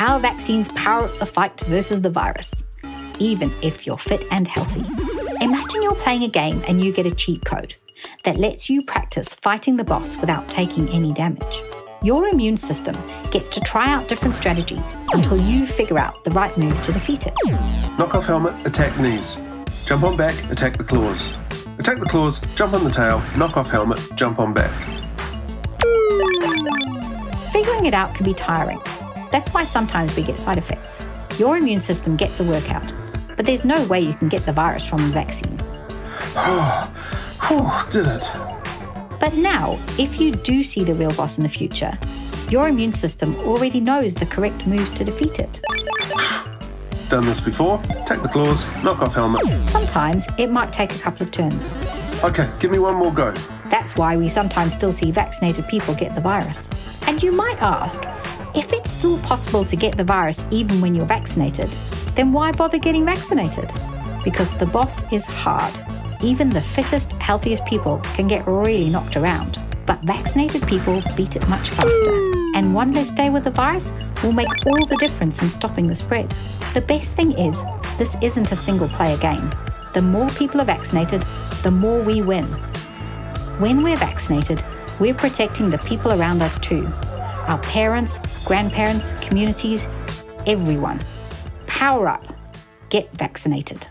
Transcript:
how vaccines power up the fight versus the virus, even if you're fit and healthy. Imagine you're playing a game and you get a cheat code that lets you practice fighting the boss without taking any damage. Your immune system gets to try out different strategies until you figure out the right moves to defeat it. Knock off helmet, attack knees. Jump on back, attack the claws. Attack the claws, jump on the tail, knock off helmet, jump on back. Figuring it out can be tiring. That's why sometimes we get side effects. Your immune system gets a workout, but there's no way you can get the virus from a vaccine. Whew, did it. But now, if you do see the real boss in the future, your immune system already knows the correct moves to defeat it. Done this before. Take the claws, knock off helmet. Sometimes it might take a couple of turns. Okay, give me one more go. That's why we sometimes still see vaccinated people get the virus. And you might ask, if it's still possible to get the virus even when you're vaccinated, then why bother getting vaccinated? Because the boss is hard. Even the fittest, healthiest people can get really knocked around. But vaccinated people beat it much faster. And one less day with the virus will make all the difference in stopping the spread. The best thing is, this isn't a single player game. The more people are vaccinated, the more we win. When we're vaccinated, we're protecting the people around us too our parents, grandparents, communities, everyone. Power up. Get vaccinated.